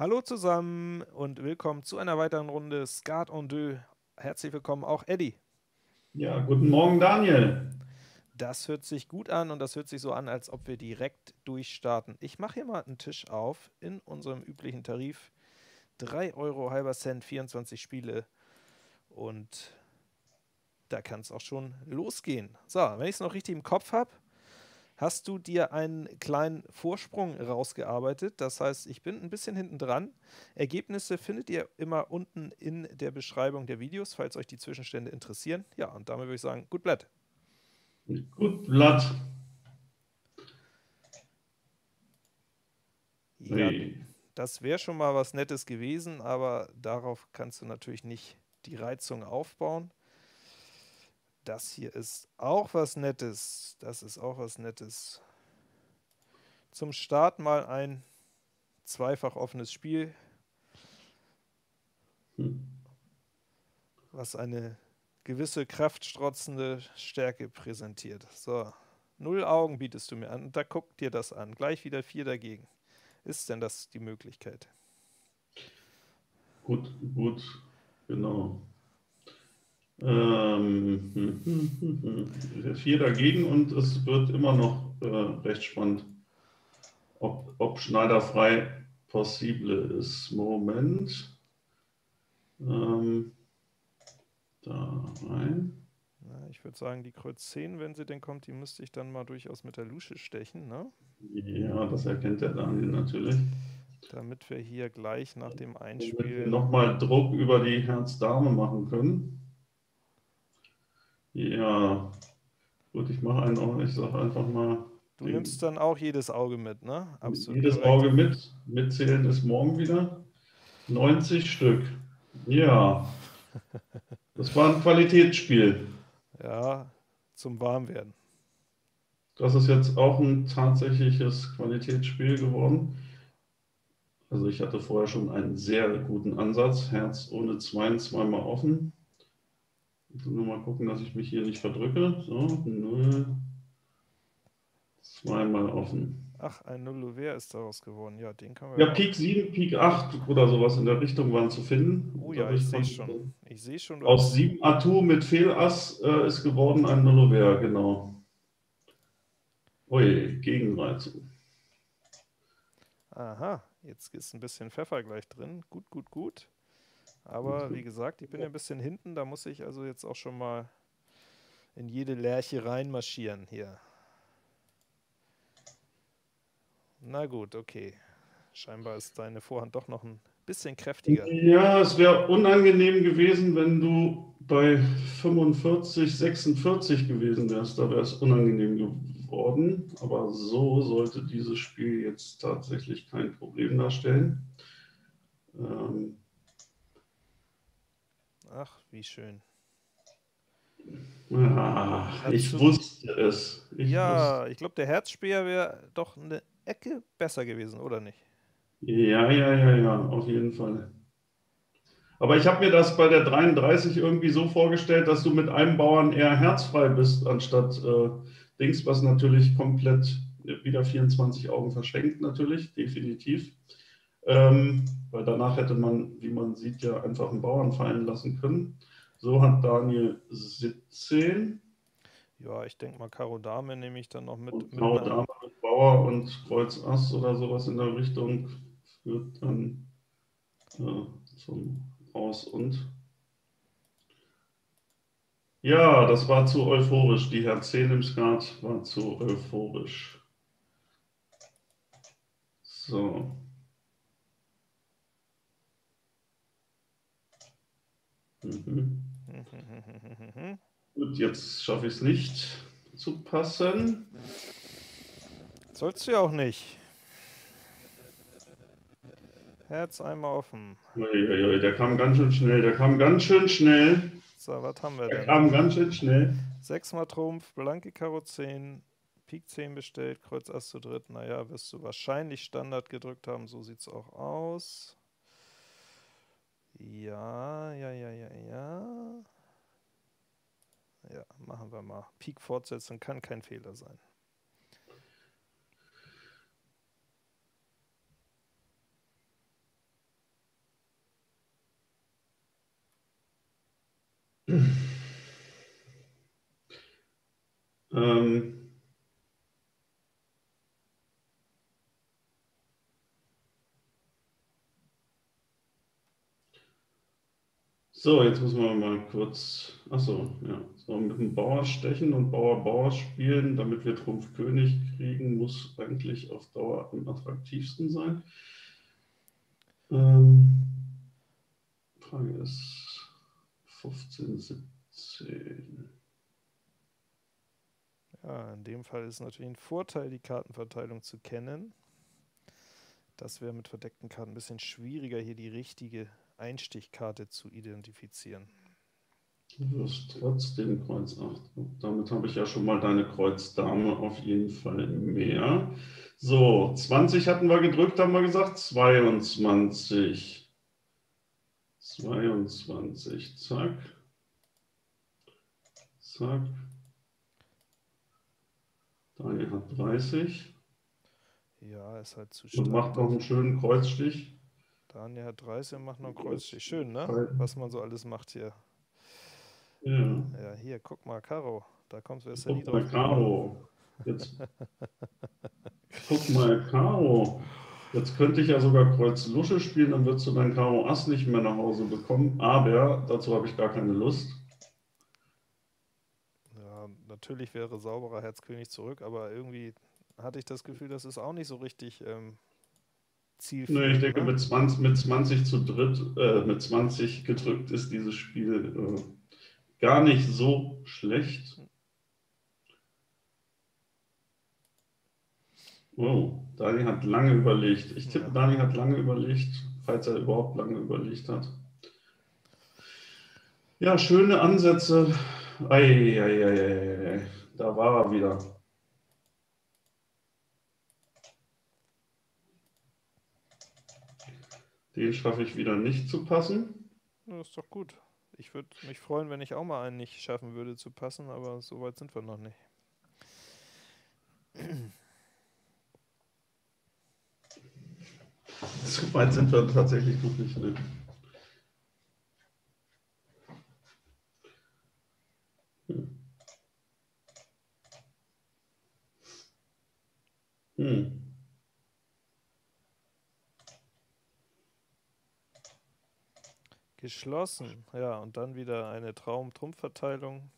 Hallo zusammen und willkommen zu einer weiteren Runde Skat en deux. Herzlich willkommen auch Eddie. Ja, guten Morgen Daniel. Das hört sich gut an und das hört sich so an, als ob wir direkt durchstarten. Ich mache hier mal einen Tisch auf in unserem üblichen Tarif. 3 Euro halber Cent, 24 Spiele und da kann es auch schon losgehen. So, wenn ich es noch richtig im Kopf habe, hast du dir einen kleinen Vorsprung rausgearbeitet. Das heißt, ich bin ein bisschen hinten dran. Ergebnisse findet ihr immer unten in der Beschreibung der Videos, falls euch die Zwischenstände interessieren. Ja, und damit würde ich sagen, gut Blatt. Gut Blatt. Ja, das wäre schon mal was Nettes gewesen, aber darauf kannst du natürlich nicht die Reizung aufbauen. Das hier ist auch was Nettes. Das ist auch was Nettes. Zum Start mal ein zweifach offenes Spiel, was eine gewisse kraftstrotzende Stärke präsentiert. So, null Augen bietest du mir an und da guckt dir das an. Gleich wieder vier dagegen. Ist denn das die Möglichkeit? Gut, gut, genau. Ähm, vier dagegen und es wird immer noch äh, recht spannend, ob, ob schneiderfrei possible ist. Moment. Ähm, da rein. Na, ich würde sagen, die Kreuz 10, wenn sie denn kommt, die müsste ich dann mal durchaus mit der Lusche stechen, ne? Ja, das erkennt der Daniel natürlich. Damit wir hier gleich nach dem Einspiel... Nochmal Druck über die Herz-Dame machen können. Ja, gut, ich mache einen auch, ich sage einfach mal. Du nimmst dann auch jedes Auge mit, ne? Absolut. Jedes korrekt. Auge mit. Mitzählen ist morgen wieder. 90 Stück. Ja. Das war ein Qualitätsspiel. Ja, zum Warmwerden. Das ist jetzt auch ein tatsächliches Qualitätsspiel geworden. Also ich hatte vorher schon einen sehr guten Ansatz. Herz ohne Zweien, zweimal offen. Nur mal gucken, dass ich mich hier nicht verdrücke. So, 0, zweimal offen. Ach, ein Nullover ist daraus geworden. Ja, den kann man. Ja, Peak 7, Peak 8 oder sowas in der Richtung waren zu finden. Oh ja, ich sehe schon. Ich sehe schon. Aus 7 Atu mit Fehlass äh, ist geworden ein Nullover, genau. Ui, Gegenreizung. Aha, jetzt ist ein bisschen Pfeffer gleich drin. Gut, gut, gut. Aber wie gesagt, ich bin ja ein bisschen hinten, da muss ich also jetzt auch schon mal in jede Lerche reinmarschieren hier. Na gut, okay. Scheinbar ist deine Vorhand doch noch ein bisschen kräftiger. Ja, es wäre unangenehm gewesen, wenn du bei 45, 46 gewesen wärst. Da wäre es unangenehm geworden. Aber so sollte dieses Spiel jetzt tatsächlich kein Problem darstellen. Ähm, Ach, wie schön. Ach, ich wusste es. Ich ja, wusste. ich glaube, der Herzspeer wäre doch eine Ecke besser gewesen, oder nicht? Ja, ja, ja, ja, auf jeden Fall. Aber ich habe mir das bei der 33 irgendwie so vorgestellt, dass du mit einem Bauern eher herzfrei bist, anstatt äh, Dings, was natürlich komplett wieder 24 Augen verschenkt, natürlich, definitiv. Ähm, weil danach hätte man, wie man sieht, ja einfach einen Bauern fallen lassen können. So hat Daniel 17. Ja, ich denke mal, Karo Dame nehme ich dann noch mit. Und Karo mit Dame mit Bauer und Kreuz Ass oder sowas in der Richtung führt dann äh, zum Aus und. Ja, das war zu euphorisch. Die Herz 10 im Skat war zu euphorisch. So. Mhm. Gut, jetzt schaffe ich es nicht zu passen. Sollst du ja auch nicht. Herz einmal offen. Uiuiui, der kam ganz schön schnell, der kam ganz schön schnell. So, was haben wir der denn? Der kam ganz schön schnell. Sechsmal Trumpf, blanke Karo 10, Pik 10 bestellt, Kreuz Ass zu dritt. Naja, wirst du wahrscheinlich Standard gedrückt haben, so sieht es auch aus. Ja, ja, ja, ja, ja. Ja, machen wir mal. Peak fortsetzen kann kein Fehler sein. ähm. So, jetzt müssen wir mal kurz, achso, ja, so mit dem Bauer stechen und Bauer Bauer spielen, damit wir Trumpf König kriegen, muss eigentlich auf Dauer am attraktivsten sein. Ähm, Frage ist 15, 17. Ja, in dem Fall ist natürlich ein Vorteil, die Kartenverteilung zu kennen. Das wäre mit verdeckten Karten ein bisschen schwieriger, hier die richtige Einstichkarte zu identifizieren. Du wirst trotzdem Kreuz 8. Damit habe ich ja schon mal deine Kreuz Dame auf jeden Fall mehr. So, 20 hatten wir gedrückt, haben wir gesagt. 22. 22. Zack. Zack. Daniel hat 30. Ja, ist halt zu stark. Und macht noch einen schönen Kreuzstich. Daniel hat 30 und macht noch Kreuzstich. Schön, ne? Was man so alles macht hier. Ja. Ja, hier, guck mal, Karo. Da kommt wer ist ja nie drauf. Mal, Karo. Jetzt. guck mal, Karo. Jetzt könnte ich ja sogar Kreuz Lusche spielen, dann würdest du dein Karo Ass nicht mehr nach Hause bekommen. Aber dazu habe ich gar keine Lust. Ja, natürlich wäre sauberer Herzkönig zurück, aber irgendwie hatte ich das Gefühl, das ist auch nicht so richtig ähm, Ziel. Nee, ich denke, mit, 20, mit 20 zu dritt, äh, mit 20 gedrückt ist dieses Spiel äh, gar nicht so schlecht. Wow, Dani hat lange überlegt. Ich tippe, ja. Dani hat lange überlegt, falls er überhaupt lange überlegt hat. Ja, schöne Ansätze. Ei, ei, ei, ei, Da war er wieder. Den schaffe ich wieder nicht zu passen. Das ist doch gut. Ich würde mich freuen, wenn ich auch mal einen nicht schaffen würde zu passen, aber so weit sind wir noch nicht. So weit sind wir tatsächlich noch nicht. Ne? Hm. Hm. Geschlossen, ja, und dann wieder eine Traum-Trumpf-Verteilung.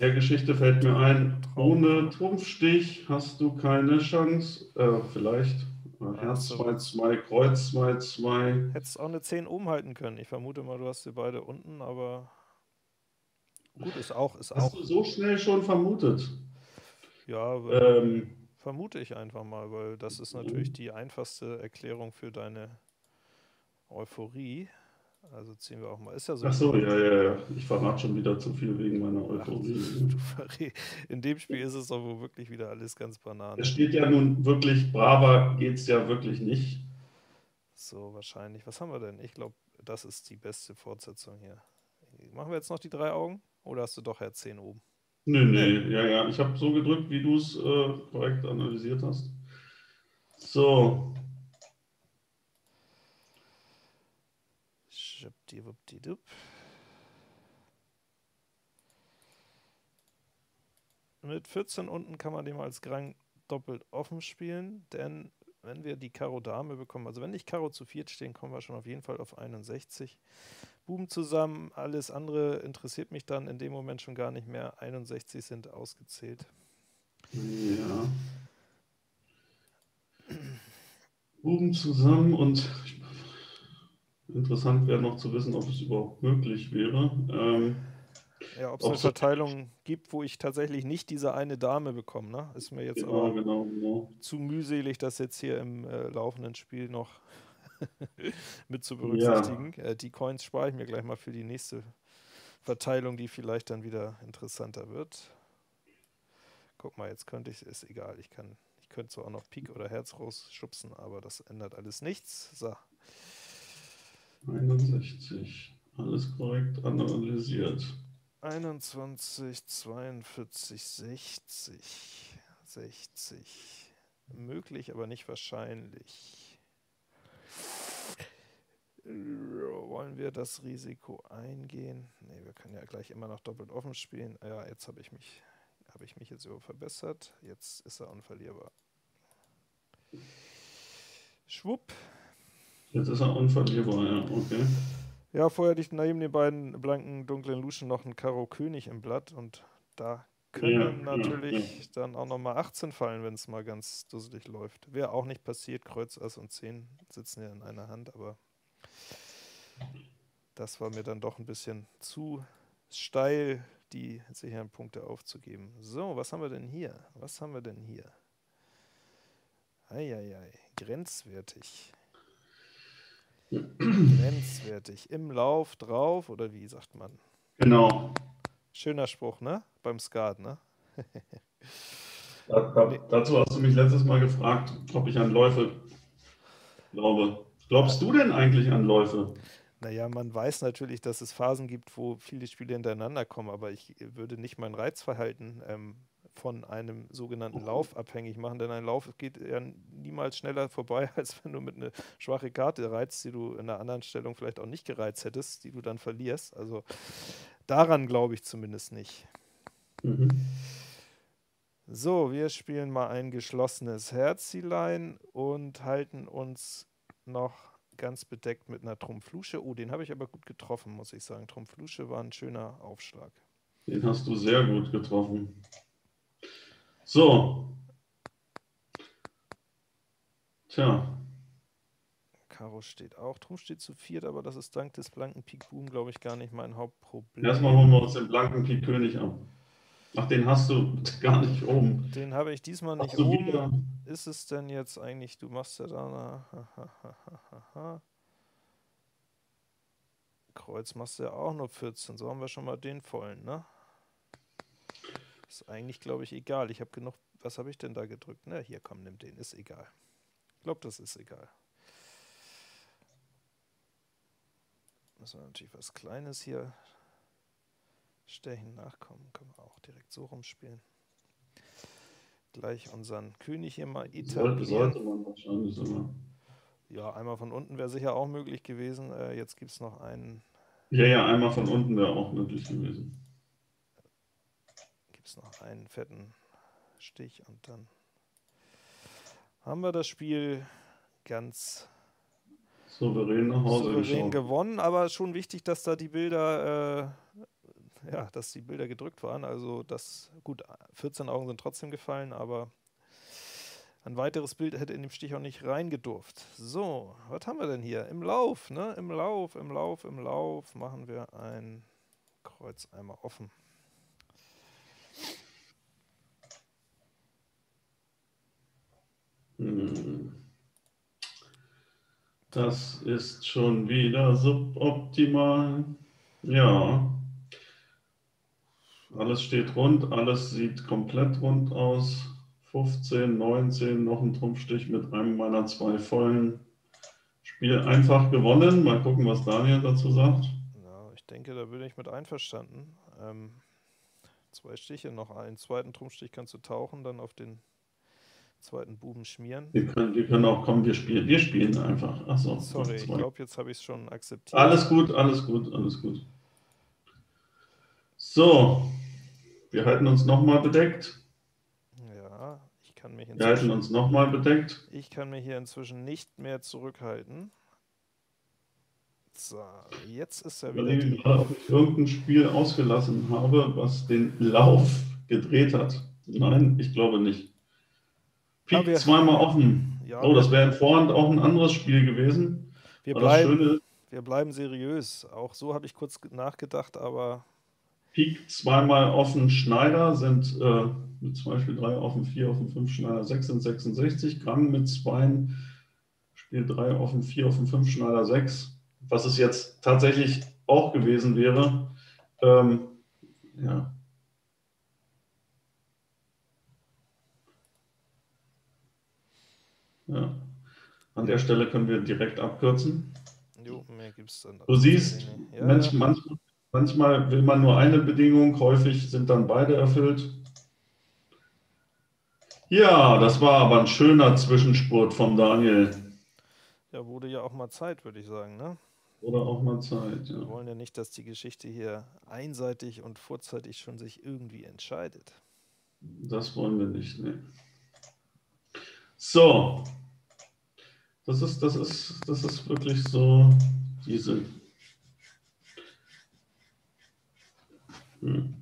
Der Geschichte fällt mir ein, ohne Trumpfstich hast du keine Chance. Äh, vielleicht Herz 2-2, Kreuz 2-2. Hättest auch eine 10 oben halten können. Ich vermute mal, du hast sie beide unten, aber gut, ist auch. Ist hast auch. du so schnell schon vermutet? Ja, ähm, vermute ich einfach mal, weil das ist natürlich die einfachste Erklärung für deine Euphorie. Also ziehen wir auch mal. Ist ja so. Ach so, ja, ja, ja. Ich verrate schon wieder zu viel wegen meiner Euphorie. In dem Spiel ist es doch wirklich wieder alles ganz banal. Es steht ja nun wirklich, braver geht es ja wirklich nicht. So, wahrscheinlich. Was haben wir denn? Ich glaube, das ist die beste Fortsetzung hier. Machen wir jetzt noch die drei Augen? Oder hast du doch Herz 10 oben? Nee, nee, ja, ja. Ich habe so gedrückt, wie du es äh, korrekt analysiert hast. So, Schwuppdiwuppdidupp. Mit 14 unten kann man dem als Grang doppelt offen spielen, denn wenn wir die Karo Dame bekommen, also wenn nicht Karo zu viert stehen, kommen wir schon auf jeden Fall auf 61. Buben zusammen, alles andere interessiert mich dann in dem Moment schon gar nicht mehr. 61 sind ausgezählt. Ja. Buben zusammen und ich Interessant wäre noch zu wissen, ob es überhaupt möglich wäre. Ähm, ja, ob es eine Verteilung gibt, wo ich tatsächlich nicht diese eine Dame bekomme. Ne? Ist mir jetzt genau, aber genau, genau. zu mühselig, das jetzt hier im äh, laufenden Spiel noch mit zu berücksichtigen. Ja. Äh, die Coins spare ich mir gleich mal für die nächste Verteilung, die vielleicht dann wieder interessanter wird. Guck mal, jetzt könnte ich, ist egal, ich kann, ich könnte zwar auch noch Pik oder Herz rausschubsen, aber das ändert alles nichts. So. 61. Alles korrekt analysiert. 21, 42, 60. 60. Möglich, aber nicht wahrscheinlich. wollen wir das Risiko eingehen? Ne, wir können ja gleich immer noch doppelt offen spielen. Ja, jetzt habe ich mich habe ich mich jetzt über verbessert. Jetzt ist er unverlierbar. Schwupp. Jetzt ist er unverlierbar, ja, okay. Ja, vorher hatte ich neben den beiden blanken, dunklen Luschen noch einen Karo König im Blatt und da können ja, natürlich ja, ja. dann auch nochmal 18 fallen, wenn es mal ganz dusselig läuft. Wäre auch nicht passiert, Kreuz, Ass und 10 sitzen ja in einer Hand, aber das war mir dann doch ein bisschen zu steil die sicheren Punkte aufzugeben. So, was haben wir denn hier? Was haben wir denn hier? Eieiei, grenzwertig. Grenzwertig. Im Lauf drauf oder wie sagt man? Genau. Schöner Spruch, ne? Beim Skat, ne? da, da, dazu hast du mich letztes Mal gefragt, ob ich an Läufe glaube. Glaubst du denn eigentlich an Läufe? Naja, man weiß natürlich, dass es Phasen gibt, wo viele Spiele hintereinander kommen, aber ich würde nicht mein Reizverhalten ähm, von einem sogenannten Lauf abhängig machen, denn ein Lauf geht ja niemals schneller vorbei, als wenn du mit einer schwachen Karte reizt, die du in einer anderen Stellung vielleicht auch nicht gereizt hättest, die du dann verlierst. Also daran glaube ich zumindest nicht. Mhm. So, wir spielen mal ein geschlossenes Herzilein und halten uns noch ganz bedeckt mit einer Trumpflusche. Oh, den habe ich aber gut getroffen, muss ich sagen. Trumpflusche war ein schöner Aufschlag. Den hast du sehr gut getroffen. So. Tja. Karo steht auch. Trumpf steht zu viert, aber das ist dank des blanken Pik Boom, glaube ich, gar nicht mein Hauptproblem. Erstmal holen wir uns den blanken Pik König ab. Ach, den hast du gar nicht oben. Den habe ich diesmal nicht oben. Wieder? Ist es denn jetzt eigentlich, du machst ja da Kreuz machst du ja auch nur 14, so haben wir schon mal den vollen, ne? Ist eigentlich, glaube ich, egal. Ich habe genug, was habe ich denn da gedrückt? Na, hier, komm, nimm den, ist egal. Ich glaube, das ist egal. Müssen wir natürlich was Kleines hier Stechen nachkommen. Können wir auch direkt so rumspielen. Gleich unseren König hier mal etablieren. Sollte man wahrscheinlich sogar. Ja, einmal von unten wäre sicher auch möglich gewesen. Äh, jetzt gibt es noch einen. Ja, ja, einmal von unten wäre auch möglich gewesen. Gibt es noch einen fetten Stich und dann haben wir das Spiel ganz souverän nach Hause souverän gewonnen. Aber schon wichtig, dass da die Bilder äh, ja, dass die Bilder gedrückt waren. Also das, gut, 14 Augen sind trotzdem gefallen, aber ein weiteres Bild hätte in dem Stich auch nicht reingedurft. So, was haben wir denn hier? Im Lauf, ne? Im Lauf, im Lauf, im Lauf machen wir ein Kreuz einmal offen. Das ist schon wieder suboptimal. Ja. Alles steht rund, alles sieht komplett rund aus. 15, 19, noch ein Trumpfstich mit einem meiner zwei vollen. Spiel einfach gewonnen. Mal gucken, was Daniel dazu sagt. Ja, ich denke, da bin ich mit einverstanden. Ähm, zwei Stiche, noch einen zweiten Trumpfstich kannst du tauchen, dann auf den zweiten Buben schmieren. Wir können, wir können auch kommen, wir spielen, wir spielen einfach. Achso, Sorry, ich glaube, jetzt habe ich es schon akzeptiert. Alles gut, alles gut, alles gut. So, wir halten uns nochmal bedeckt. Ja, ich kann mich Wir halten uns nochmal bedeckt. Ich kann mich hier inzwischen nicht mehr zurückhalten. So, jetzt ist er wieder. Ich gerade, ob ich irgendein Spiel ausgelassen habe, was den Lauf gedreht hat. Nein, ich glaube nicht. Pik ja, zweimal offen. Ja, oh, das wäre in Vorhand auch ein anderes Spiel gewesen. Wir bleiben, wir bleiben seriös. Auch so habe ich kurz nachgedacht, aber Pik zweimal offen Schneider sind äh, mit zum Beispiel 3 offen, 4 offen, 5 Schneider, 6 sind 66. Gang mit 2 Spiel 3 offen, 4 offen, 5 Schneider, 6. Was es jetzt tatsächlich auch gewesen wäre. Ähm, ja. Ja. An der Stelle können wir direkt abkürzen. Jo, mehr gibt's dann. Du siehst, ja, manchmal, manchmal Manchmal will man nur eine Bedingung, häufig sind dann beide erfüllt. Ja, das war aber ein schöner Zwischenspurt von Daniel. Ja, wurde ja auch mal Zeit, würde ich sagen, ne? Oder auch mal Zeit, ja. Wir wollen ja nicht, dass die Geschichte hier einseitig und vorzeitig schon sich irgendwie entscheidet. Das wollen wir nicht, ne. So. Das ist, das ist, das ist wirklich so diese. Hm.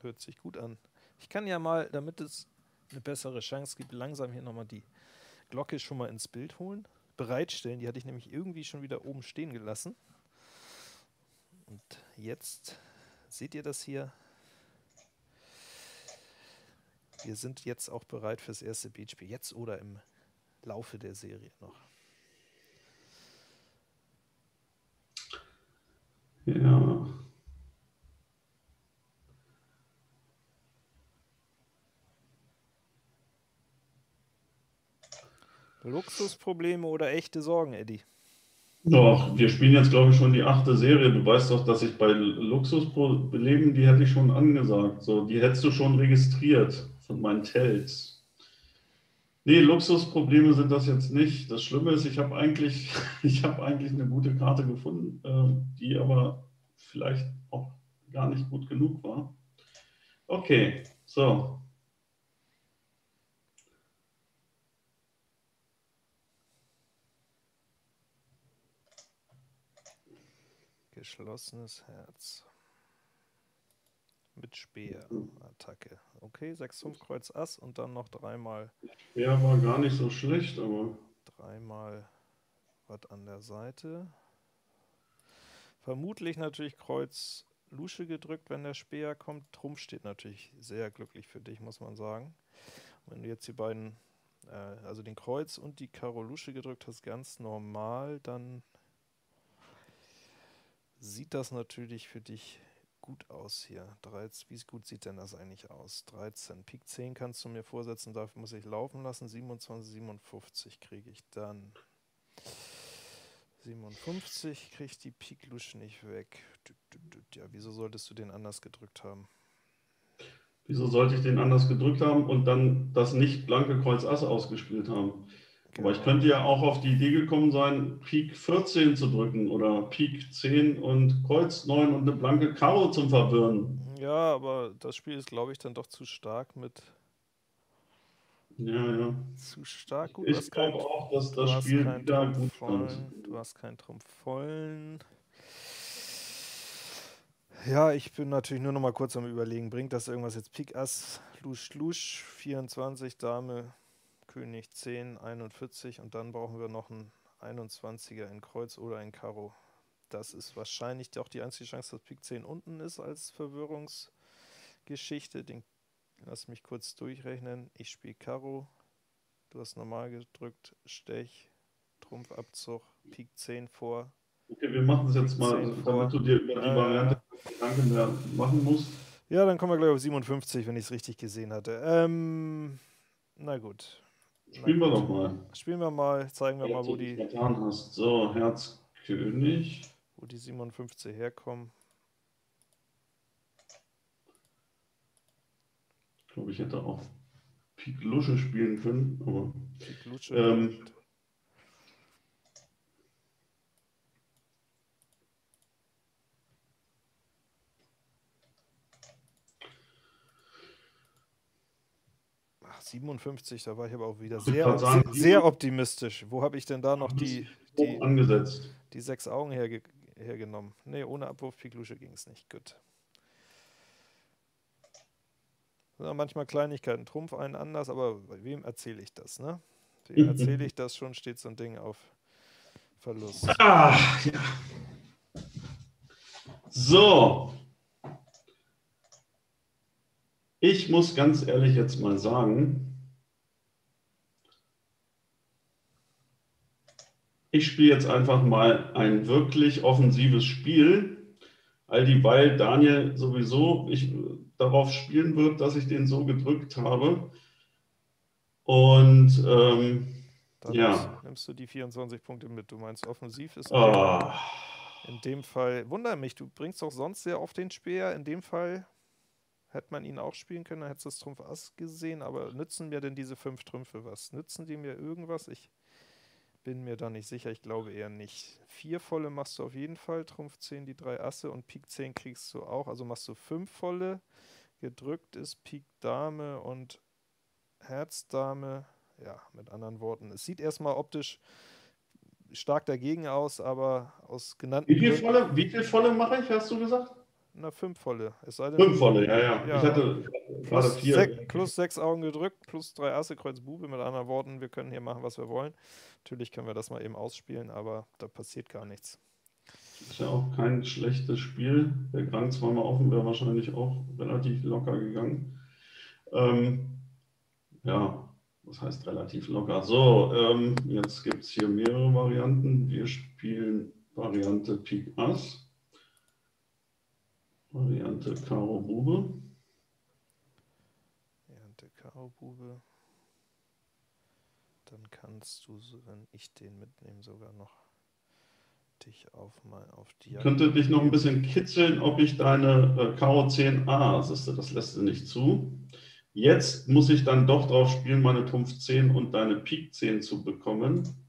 Hört sich gut an. Ich kann ja mal, damit es eine bessere Chance gibt, langsam hier nochmal die Glocke schon mal ins Bild holen. Bereitstellen, die hatte ich nämlich irgendwie schon wieder oben stehen gelassen. Und jetzt seht ihr das hier. Wir sind jetzt auch bereit fürs erste Beatspiel. Jetzt oder im Laufe der Serie noch. Ja. Luxusprobleme oder echte Sorgen, Eddie? Doch, wir spielen jetzt, glaube ich, schon die achte Serie. Du weißt doch, dass ich bei Luxusproblemen, die hätte ich schon angesagt. So, die hättest du schon registriert von meinen Tells. Nee, Luxusprobleme sind das jetzt nicht. Das Schlimme ist, ich habe eigentlich, ich habe eigentlich eine gute Karte gefunden, äh, die aber vielleicht auch gar nicht gut genug war. Okay, so. Geschlossenes Herz. Mit Speer. Attacke. Okay, 6 5 Kreuz Ass und dann noch dreimal. Ja, war gar nicht so schlecht, aber. Dreimal was an der Seite. Vermutlich natürlich Kreuz Lusche gedrückt, wenn der Speer kommt. Trumpf steht natürlich sehr glücklich für dich, muss man sagen. wenn du jetzt die beiden, äh, also den Kreuz und die Karo Lusche gedrückt hast, ganz normal, dann sieht das natürlich für dich gut aus hier. 13, wie gut sieht denn das eigentlich aus? 13. Pik 10 kannst du mir vorsetzen, dafür muss ich laufen lassen. 27, 57 kriege ich dann. 57 kriege ich die Pik Lusche nicht weg. Ja, wieso solltest du den anders gedrückt haben? Wieso sollte ich den anders gedrückt haben und dann das nicht blanke Kreuz Ass ausgespielt haben? Genau. Aber ich könnte ja auch auf die Idee gekommen sein, Pik 14 zu drücken oder Pik 10 und Kreuz 9 und eine blanke Karo zum Verwirren. Ja, aber das Spiel ist, glaube ich, dann doch zu stark mit. Ja, ja. Zu stark. Gut, ich glaube auch, dass das Spiel wieder gut vollen, Du hast keinen Trumpf vollen. Ja, ich bin natürlich nur noch mal kurz am überlegen, bringt das irgendwas jetzt Pik Ass, Lusch, Lusch, 24 Dame, König 10, 41 und dann brauchen wir noch einen 21er in Kreuz oder in Karo. Das ist wahrscheinlich auch die einzige Chance, dass Pik 10 unten ist als Verwirrungsgeschichte. Den, lass mich kurz durchrechnen. Ich spiele Karo. Du hast normal gedrückt. Stech, Trumpfabzug, Pik 10 vor. Okay, wir machen es jetzt mal, damit vor. du dir über die äh, Variante Gedanken machen musst. Ja, dann kommen wir gleich auf 57, wenn ich es richtig gesehen hatte. Ähm, na gut. Spielen wir doch mal. Spielen wir mal, zeigen wir ja, mal, wo die. Getan hast. So, Herz König. Wo die 57 herkommen. Ich glaube, ich hätte auch Pik Lusche spielen können, aber. Pik Lusche. Ähm, 57, da war ich aber auch wieder sehr, sehr, sehr, optimistisch. Wo habe ich denn da noch die, die, angesetzt. die sechs Augen herge hergenommen? Ne, ohne Abwurf Piklusche ging es nicht. Gut. Ja, manchmal Kleinigkeiten. Trumpf einen anders, aber bei wem erzähle ich das? Ne? Wem erzähle ich das schon? Steht so ein Ding auf Verlust. Ah, ja. So. Ich muss ganz ehrlich jetzt mal sagen, ich spiele jetzt einfach mal ein wirklich offensives Spiel, all dieweil Daniel sowieso ich, darauf spielen wird, dass ich den so gedrückt habe. Und ähm, Dann ja. Nimmst du die 24 Punkte mit? Du meinst, offensiv ist oh. in dem Fall, wundere mich, du bringst doch sonst sehr oft den Speer, in dem Fall hätte man ihn auch spielen können, dann hättest du das Trumpf Ass gesehen, aber nützen mir denn diese fünf Trümpfe was? Nützen die mir irgendwas? Ich bin mir da nicht sicher, ich glaube eher nicht. Vier volle machst du auf jeden Fall, Trumpf 10, die drei Asse und Pik 10 kriegst du auch, also machst du fünf volle, gedrückt ist Pik Dame und Herz Dame, ja, mit anderen Worten, es sieht erstmal optisch stark dagegen aus, aber aus genannten Wie viel volle, wie viel volle mache ich, hast du gesagt? Na, fünf volle. Es sei denn, fünf volle, ja, ja. ja. Ich hatte gerade vier. Sech, plus sechs Augen gedrückt, plus drei Asse, Kreuz, Bube. Mit anderen Worten, wir können hier machen, was wir wollen. Natürlich können wir das mal eben ausspielen, aber da passiert gar nichts. Ist ja auch kein schlechtes Spiel. Der Grand zweimal offen wäre wahrscheinlich auch relativ locker gegangen. Ähm, ja, das heißt relativ locker. So, ähm, jetzt gibt es hier mehrere Varianten. Wir spielen Variante Pik Ass. Variante Karo Bube. Variante Karo Bube. Dann kannst du, wenn ich den mitnehme, sogar noch dich auf mal auf die. Ich könnte dich noch ein bisschen kitzeln, ob ich deine äh, Karo 10a, siehst du, das lässt du nicht zu. Jetzt muss ich dann doch drauf spielen, meine Trumpf 10 und deine Pik 10 zu bekommen.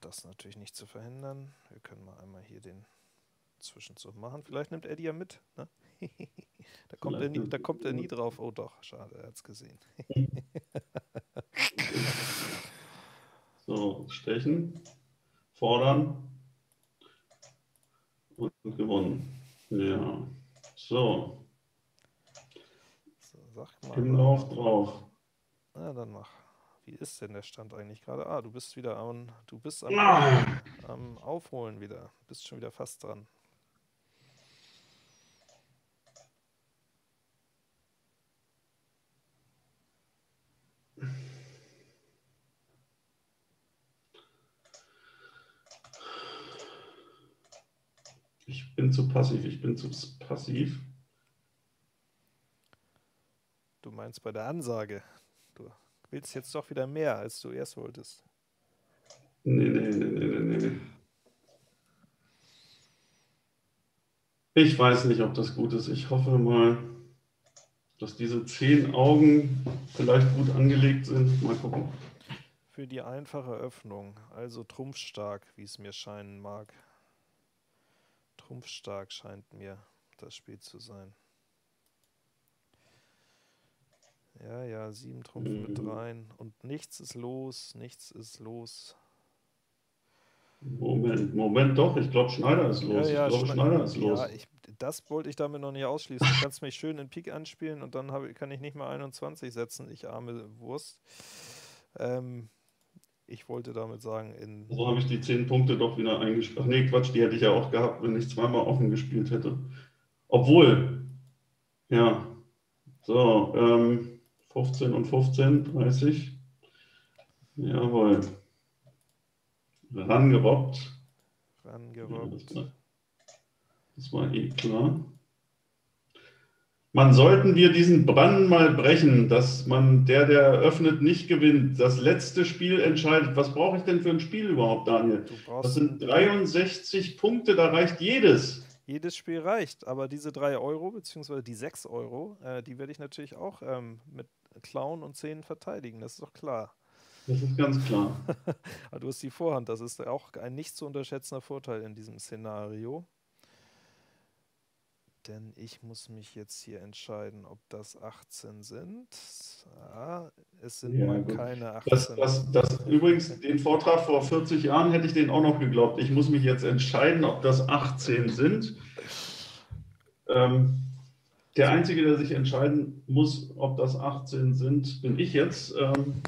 Das natürlich nicht zu verhindern. Wir können mal einmal hier den Zwischenzug machen. Vielleicht nimmt Eddie ja mit. Ne? da, kommt er nie, da kommt er nie drauf. Oh doch, schade, er hat es gesehen. so, stechen, fordern und gewonnen. Ja, so. so sag mal. Im Lauf drauf. Na, dann mach. Wie ist denn der Stand eigentlich gerade? Ah, du bist wieder am, du bist am, ah. am Aufholen wieder. Bist schon wieder fast dran. Ich bin zu passiv, ich bin zu passiv. Du meinst bei der Ansage. Du willst jetzt doch wieder mehr, als du erst wolltest. Nee, nee, nee, nee, nee, nee. Ich weiß nicht, ob das gut ist. Ich hoffe mal, dass diese zehn Augen vielleicht gut angelegt sind. Mal gucken. Für die einfache Öffnung, also trumpfstark, wie es mir scheinen mag. Trumpfstark scheint mir das Spiel zu sein. Ja, ja, sieben Trumpf mhm. mit rein. Und nichts ist los, nichts ist los. Moment, Moment, doch, ich glaube, Schneider ist los. Ja, ja, ich glaube, Schneider ist los. Ja, ich, das wollte ich damit noch nicht ausschließen. Du kannst mich schön in Pik anspielen und dann hab, kann ich nicht mal 21 setzen, ich arme Wurst. Ähm, ich wollte damit sagen, in. So habe ich die 10 Punkte doch wieder eingespielt. Nee, Quatsch, die hätte ich ja auch gehabt, wenn ich zweimal offen gespielt hätte. Obwohl, ja. So, ähm, 15 und 15, 30. Jawohl. Rangerobbt. Rangerobbt. Ja, das, war, eh klar. Man sollten wir diesen Brand mal brechen, dass man der, der öffnet, nicht gewinnt. Das letzte Spiel entscheidet. Was brauche ich denn für ein Spiel überhaupt, Daniel? Das sind 63 Punkte, da reicht jedes jedes Spiel reicht. Aber diese 3 Euro, beziehungsweise die 6 Euro, äh, die werde ich natürlich auch ähm, mit Klauen und Zähnen verteidigen, das ist doch klar. Das ist ganz klar. du hast die Vorhand, das ist auch ein nicht zu unterschätzender Vorteil in diesem Szenario. Denn ich muss mich jetzt hier entscheiden, ob das 18 sind. Ja, es sind ja, mal keine 18. Das, das, das, übrigens, den Vortrag vor 40 Jahren hätte ich den auch noch geglaubt. Ich muss mich jetzt entscheiden, ob das 18 sind. Ähm, der Einzige, der sich entscheiden muss, ob das 18 sind, bin ich jetzt. Ähm,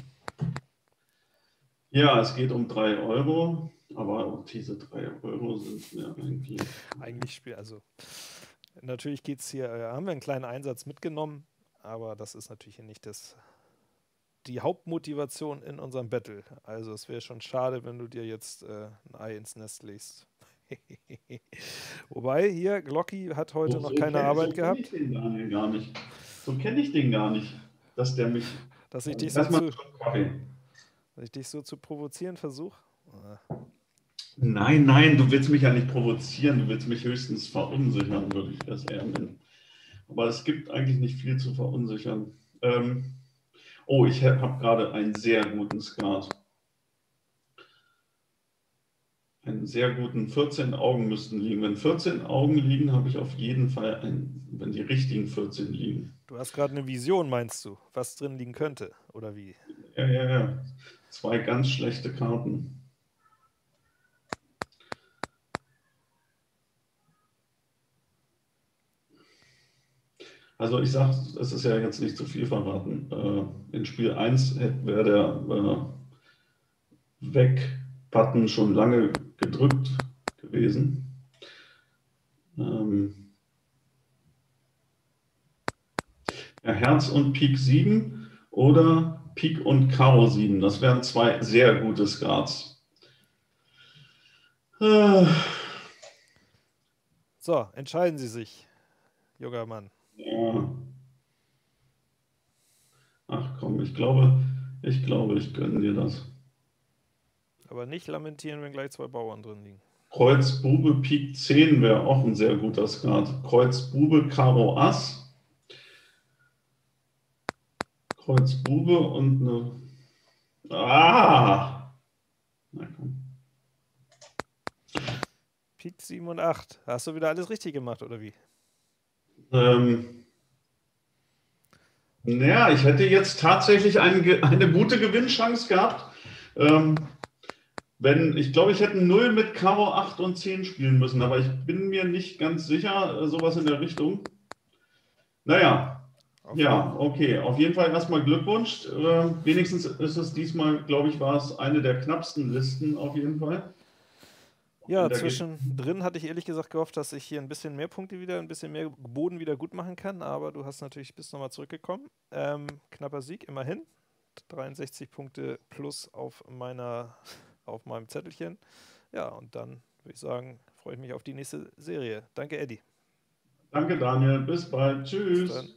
ja, es geht um 3 Euro, aber diese 3 Euro sind mir eigentlich. Eigentlich also natürlich geht es hier, äh, haben wir einen kleinen Einsatz mitgenommen, aber das ist natürlich hier nicht das, die Hauptmotivation in unserem Battle. Also es wäre schon schade, wenn du dir jetzt äh, ein Ei ins Nest legst. Wobei, hier, Glocky hat heute so, noch keine Arbeit so gehabt. Ich den Daniel gar nicht. So kenne ich den gar nicht, dass der mich. Dass ich dich so, zu, dass ich dich so zu provozieren versuche. Nein, nein, du willst mich ja nicht provozieren, du willst mich höchstens verunsichern, würde ich das eher nennen. Aber es gibt eigentlich nicht viel zu verunsichern. Ähm, oh, ich habe gerade einen sehr guten Skat. Einen sehr guten 14 Augen müssten liegen. Wenn 14 Augen liegen, habe ich auf jeden Fall einen, wenn die richtigen 14 liegen. Du hast gerade eine Vision, meinst du, was drin liegen könnte, oder wie? Ja, ja, ja. Zwei ganz schlechte Karten. Also ich sage, es ist ja jetzt nicht zu viel verraten. Äh, in Spiel 1 wäre der äh, Weg-Button schon lange gedrückt gewesen. Ähm, ja, Herz und Pik 7 oder Pik und Karo 7. Das wären zwei sehr gute Skats. Äh. So, entscheiden Sie sich, junger Mann. Ja. Ach komm, ich glaube, ich glaube, ich gönne dir das. Aber nicht lamentieren, wenn gleich zwei Bauern drin liegen. Kreuz Bube Pik 10 wäre auch ein sehr guter Skat. Kreuz Bube Karo Ass. Kreuz Bube und eine. Ah! Na komm. Pik 7 und 8. Hast du wieder alles richtig gemacht, oder wie? Ähm, naja, ich hätte jetzt tatsächlich ein, eine gute Gewinnchance gehabt. Ähm, wenn, ich glaube, ich hätte 0 mit Karo 8 und 10 spielen müssen, aber ich bin mir nicht ganz sicher, äh, sowas in der Richtung. Naja, okay. ja, okay. Auf jeden Fall erstmal Glückwunsch. Äh, wenigstens ist es diesmal, glaube ich, war es eine der knappsten Listen auf jeden Fall. Ja, zwischendrin hatte ich ehrlich gesagt gehofft, dass ich hier ein bisschen mehr Punkte wieder, ein bisschen mehr Boden wieder gut machen kann, aber du hast natürlich bis nochmal zurückgekommen. Ähm, knapper Sieg, immerhin. 63 Punkte plus auf meiner, auf meinem Zettelchen. Ja, und dann würde ich sagen, freue ich mich auf die nächste Serie. Danke, Eddie. Danke, Daniel. Bis bald. Tschüss. Bis